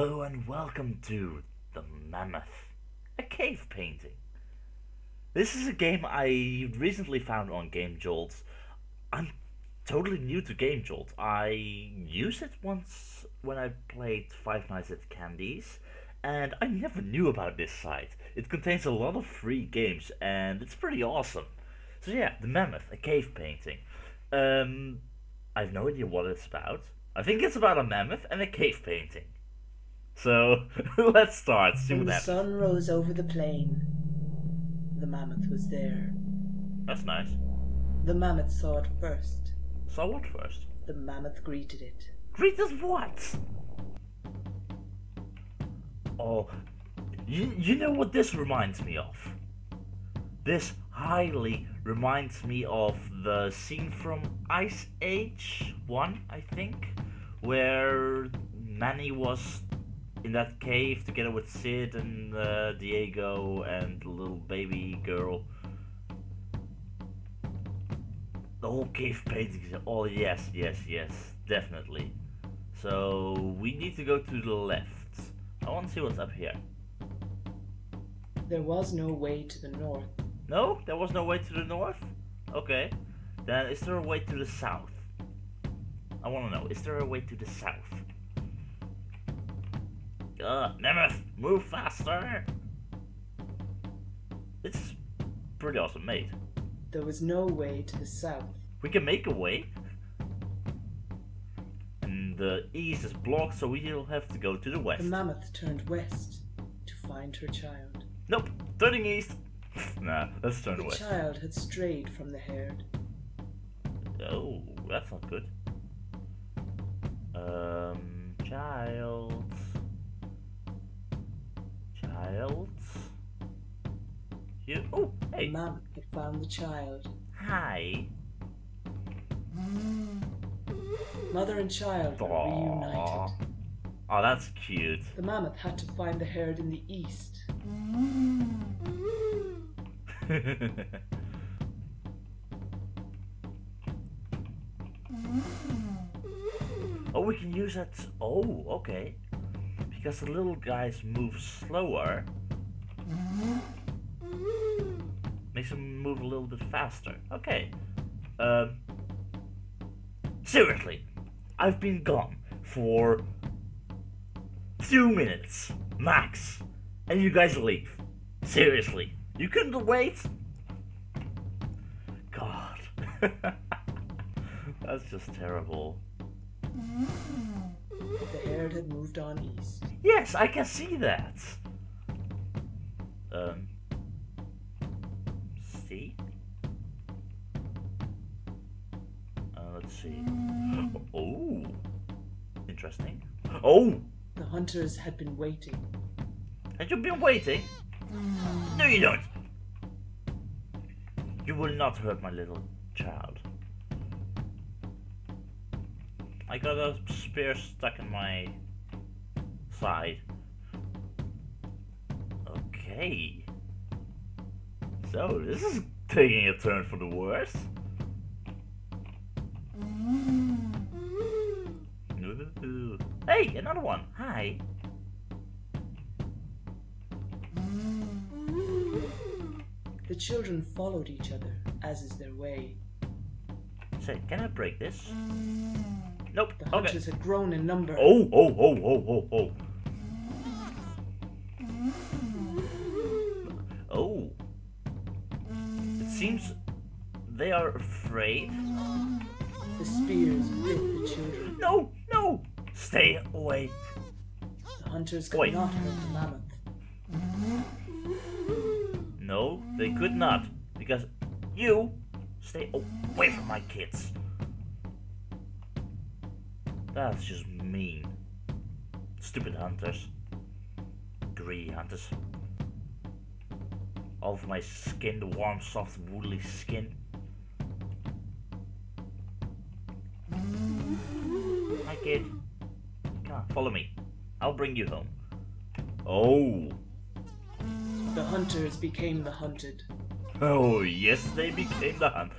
Hello and welcome to The Mammoth, a cave painting. This is a game I recently found on Game Jolt. I'm totally new to Game Jolt. I used it once when I played Five Nights at Candy's, and I never knew about this site. It contains a lot of free games, and it's pretty awesome. So yeah, The Mammoth, a cave painting. Um, I have no idea what it's about. I think it's about a mammoth and a cave painting. So let's start. See When what the happens. sun rose over the plain, the mammoth was there. That's nice. The mammoth saw it first. Saw what first? The mammoth greeted it. Greet us what? Oh, you, you know what this reminds me of? This highly reminds me of the scene from Ice Age 1, I think, where Manny was in that cave together with Sid and uh, Diego and the little baby girl. The whole cave painting. Oh yes, yes, yes, definitely. So we need to go to the left. I want to see what's up here. There was no way to the north. No, there was no way to the north. Okay, then is there a way to the south? I want to know. Is there a way to the south? Uh, Mammoth, move faster! It's pretty awesome mate. There was no way to the south. We can make a way. And the east is blocked, so we'll have to go to the west. The mammoth turned west to find her child. Nope, turning east. nah, let's turn The west. child had strayed from the herd. Oh, that's not good. Um, child. Child. You. Oh, hey. mammoth had found the child. Hi. Mother and child were reunited. Oh, that's cute. The mammoth had to find the herd in the east. oh, we can use that. Oh, okay. Because the little guys move slower. Makes them move a little bit faster. Okay. Um. Seriously, I've been gone for two minutes max, and you guys leave. Seriously, you couldn't wait. God, that's just terrible. The herd had moved on east. Yes, I can see that. Um. See? Uh, let's see. Oh! Interesting. Oh! The hunters had been waiting. Had you been waiting? No, you don't! You will not hurt my little child. I got a spear stuck in my side. Okay. So, this is taking a turn for the worse. Hey, another one. Hi. The children followed each other, as is their way. Say, can I break this? Nope. The Okay. hunters had grown in number. Oh, oh, oh, oh, oh, oh. Oh. It seems they are afraid. The spears bit the children. No, no. Stay away. The hunters could Wait. not hurt the mammoth. No, they could not. Because you stay away from my kids. That's just mean. Stupid hunters. Greedy hunters. All of my skin, the warm, soft, woolly skin. Hi, kid. Come on, follow me. I'll bring you home. Oh. The hunters became the hunted. Oh, yes, they became the hunted.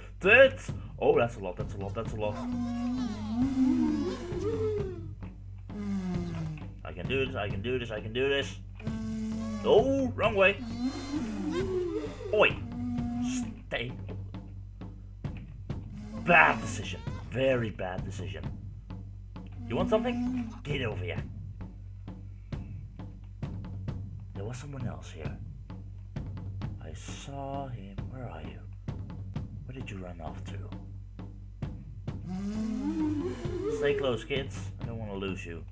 Oh, that's a lot, that's a lot, that's a lot. Do this, I can do this, I can do this. Oh, wrong way. Oi! Stay. Bad decision. Very bad decision. You want something? Get over here. There was someone else here. I saw him. Where are you? Where did you run off to? Stay close, kids. I don't want to lose you.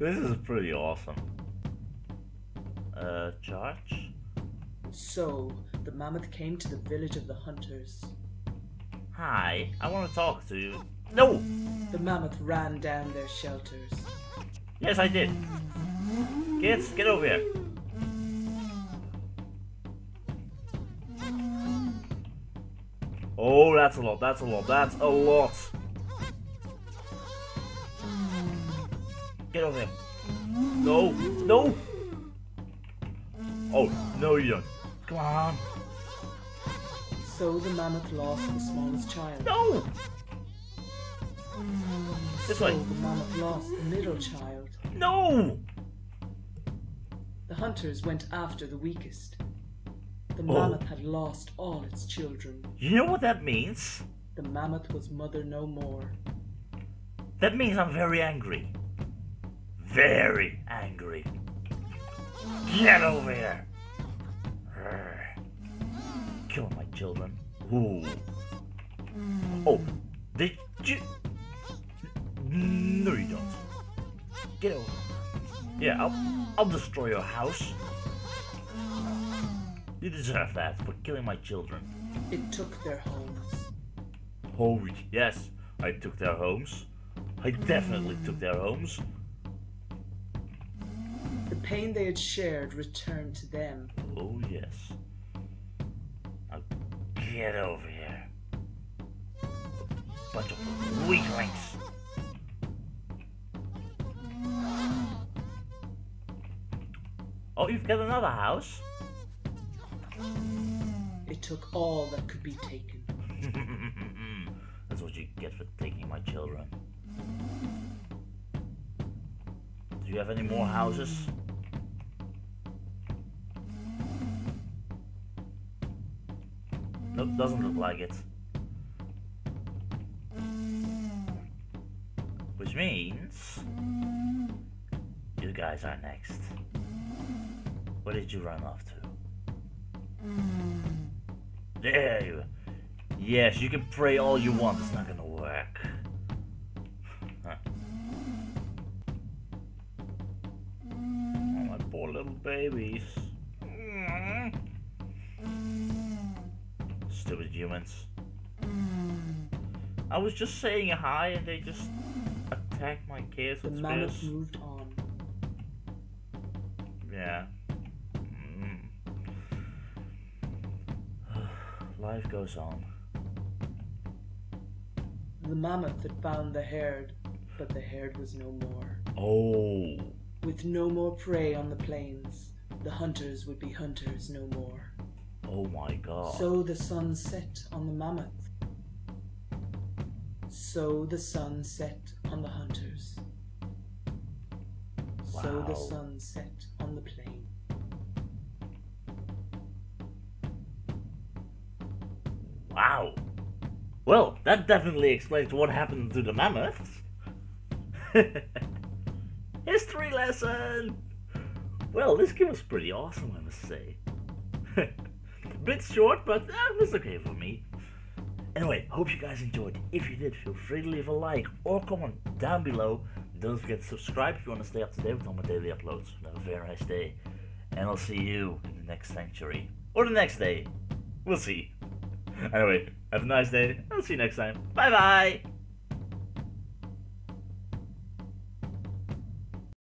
This is pretty awesome. Uh, charge? So, the mammoth came to the village of the hunters. Hi, I want to talk to you. No! The mammoth ran down their shelters. Yes, I did. Kids, get over here. Oh, that's a lot, that's a lot, that's a lot. Get over here. No, no. Oh, no you don't. Come on. So the mammoth lost the smallest child. No! Mm, this so way. the mammoth lost the middle child. No! The hunters went after the weakest. The Oh. mammoth had lost all its children. You know what that means? The mammoth was mother no more. That means I'm very angry. Very angry. Get over here. Kill my children. Ooh. Oh, did you? No, you don't. Get over. Yeah, I'll, I'll destroy your house. You deserve that for killing my children. It took their homes. Oh, yes, I took their homes. I definitely took their homes. The pain they had shared returned to them. Oh, yes. Now get over here. Bunch of weaklings. Oh, you've got another house? It took all that could be taken. That's what you get for taking my children. Do you have any more houses? Nope, doesn't look like it. Which means you guys are next. Where did you run off to? There you Yes, you can pray all you want, it's not gonna work. Huh. Oh, my poor little babies. Stupid humans. I was just saying hi and they just attacked my kids The with mammoth spears. moved on. Yeah. Mm. Life goes on. The mammoth had found the herd, but the herd was no more. Oh. With no more prey on the plains, the hunters would be hunters no more. Oh my god. So the sun set on the mammoth. So the sun set on the hunters. Wow. So the sun set on the plain. Wow. Well, that definitely explains what happened to the mammoths. History lesson! Well, this game was pretty awesome, I must say. Bit short, but uh, that was okay for me. Anyway, hope you guys enjoyed. If you did, feel free to leave a like or comment down below. Don't forget to subscribe if you want to stay up to date with all my daily uploads. Have a very nice day. And I'll see you in the next sanctuary. Or the next day. We'll see. Anyway, have a nice day. I'll see you next time. Bye bye.